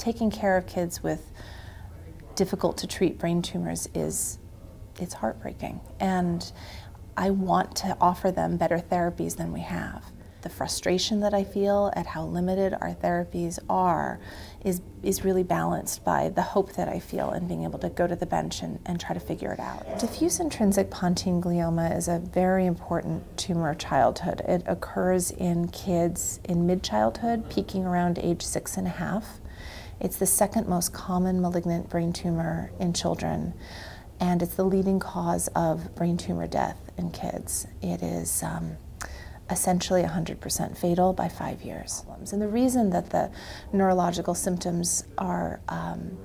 taking care of kids with difficult to treat brain tumors is it's heartbreaking and I want to offer them better therapies than we have the frustration that I feel at how limited our therapies are is, is really balanced by the hope that I feel in being able to go to the bench and, and try to figure it out. Diffuse intrinsic pontine glioma is a very important tumor of childhood. It occurs in kids in mid-childhood, peaking around age six and a half. It's the second most common malignant brain tumor in children and it's the leading cause of brain tumor death in kids. It is um, essentially 100% fatal by five years. And the reason that the neurological symptoms are um,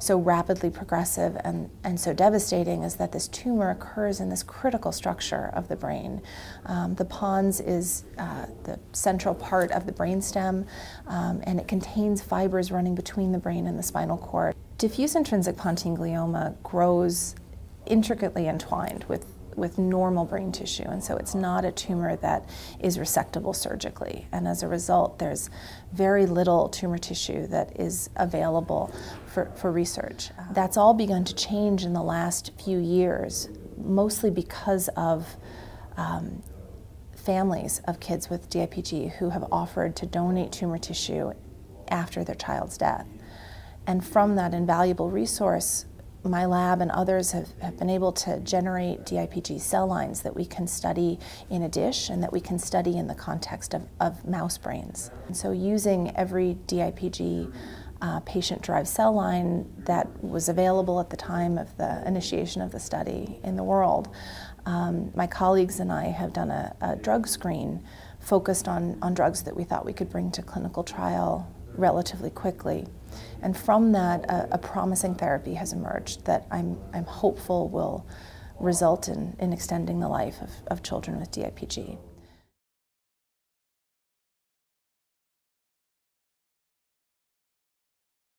so rapidly progressive and, and so devastating is that this tumor occurs in this critical structure of the brain. Um, the pons is uh, the central part of the brainstem um, and it contains fibers running between the brain and the spinal cord. Diffuse intrinsic pontine glioma grows intricately entwined with with normal brain tissue, and so it's not a tumor that is resectable surgically. And as a result, there's very little tumor tissue that is available for, for research. That's all begun to change in the last few years, mostly because of um, families of kids with DIPG who have offered to donate tumor tissue after their child's death. And from that invaluable resource, my lab and others have, have been able to generate DIPG cell lines that we can study in a dish and that we can study in the context of, of mouse brains. And so using every DIPG uh, patient-derived cell line that was available at the time of the initiation of the study in the world, um, my colleagues and I have done a, a drug screen focused on, on drugs that we thought we could bring to clinical trial relatively quickly. And from that, a, a, promising therapy has emerged that I'm, I'm hopeful will result in, in extending the life of, of children with DIPG.